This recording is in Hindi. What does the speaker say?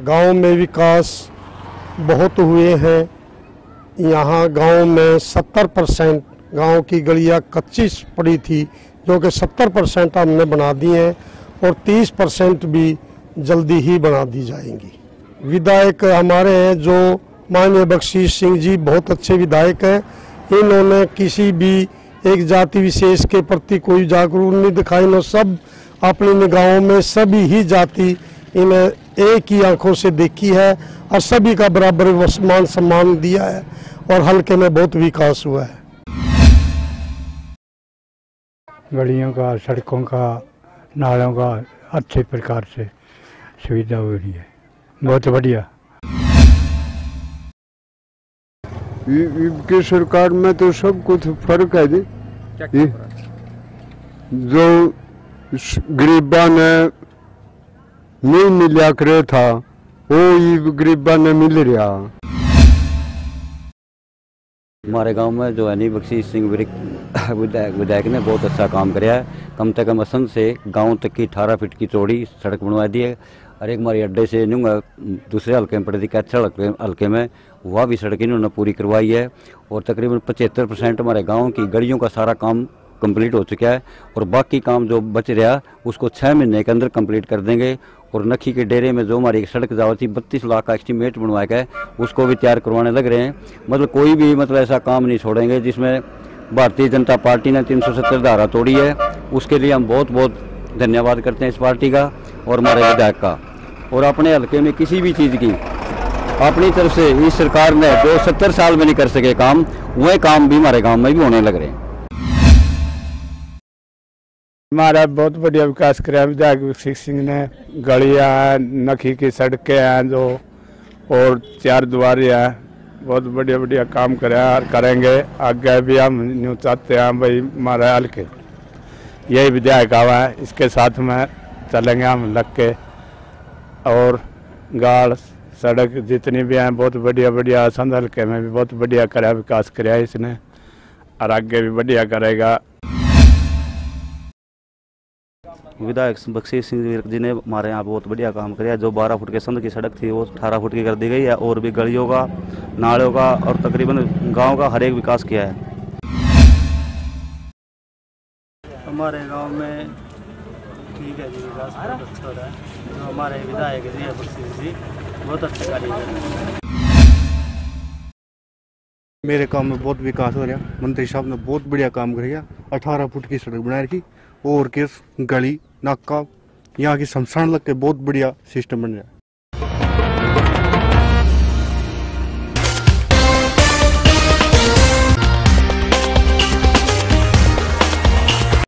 गाँव में विकास बहुत हुए हैं। यहाँ गाँव में 70 परसेंट, गाँव की गलियाँ कच्ची पड़ी थी, जो कि 70 परसेंट हमने बना दी हैं और 30 परसेंट भी जल्दी ही बना दी जाएँगी। विधायक हमारे हैं जो माननीय बख्शीश सिंह जी बहुत अच्छे विधायक हैं। इन्होंने किसी भी एक जाति विशेष के प्रति कोई जागरूक नहीं दिखाई इन्होंने सब अपनी निगाहों में सभी ही जाति इन्हें एक ही आँखों से देखी है और सभी का बराबर मान सम्मान दिया है और हल्के में बहुत विकास हुआ है। गलियों का सड़कों का नालों का अच्छे प्रकार से सुविधा हो रही है। बहुत बढ़िया। इनकी सरकार में तो सब कुछ फ़र्क है जी। जो गरीबा ने नहीं मिलिया करे था, वो ये गरीबा ने मिल रहा। हमारे गाँव में जो है बख्शी सिंह विधायक ने बहुत अच्छा काम कराया है। कम से कम असंत से गाँव तक की अठारह फीट की चौड़ी सड़क बनवा दी है। और एक हमारी अड्डे से न्यूँगा दूसरे हल्के में पड़ती कैथल हल्के में, वह भी सड़क इन्होंने पूरी करवाई है। और तकरीबन पचहत्तर परसेंट हमारे गाँव की गलियों का सारा काम कंप्लीट हो चुका है। और बाकी काम जो बच रहा, उसको छः महीने के अंदर कंप्लीट कर देंगे। और नखी के डेरे में जो हमारी सड़क जावा थी, बत्तीस लाख का एस्टीमेट बनवाया गया उसको भी तैयार करवाने लग रहे हैं। मतलब कोई भी मतलब ऐसा काम नहीं छोड़ेंगे जिसमें भारतीय जनता पार्टी ने तीन सौ सत्तर धारा तोड़ी है। उसके लिए हम बहुत बहुत धन्यवाद करते हैं इस पार्टी का और हमारे विधायक का। और अपने हल्के में किसी भी चीज़ की, अपनी तरफ़ से इस सरकार ने जो सत्तर साल में नहीं कर सके काम, वह काम भी हमारे गाँव में भी होने लग रहे हैं। हमारा बहुत बढ़िया विकास कराया। विधायक सिंह ने गलियाँ हैं नखी की सड़कें हैं जो, और चार द्वारे हैं। बहुत बढ़िया बढ़िया काम कराया करेंगे। आगे भी हम न्यू चाहते हैं भाई हमारा हल्के। यही विधायक आवा है, इसके साथ में चलेंगे हम लग के। और गाड़ सड़क जितनी भी हैं, बहुत बढ़िया बढ़िया संद हल्के में भी बहुत बढ़िया कराया, विकास कराया इसने। और आगे भी बढ़िया करेगा। विधायक बख्शी सिंह जी ने हमारे यहाँ बहुत बढ़िया काम किया जो 12 फुट के संद की सड़क थी वो 18 फुट की कर दी गई है और भी गलियों का नालों का और तकरीबन गाँव का हर एक विकास किया है। हमारे गाँव में ठीक है जी विकास बहुत अच्छा हो रहा है। जो हमारे विधायक जी है बख्शी जी बहुत अच्छा कार्य कर रहे हैं। मेरे काम में बहुत विकास हो रहा मंत्री साहब ने बहुत बढ़िया काम किया अठारह फुट की सड़क बना रखी और किस गली नाका यहाँ की शमशान लग के बहुत बढ़िया सिस्टम बन रहा है।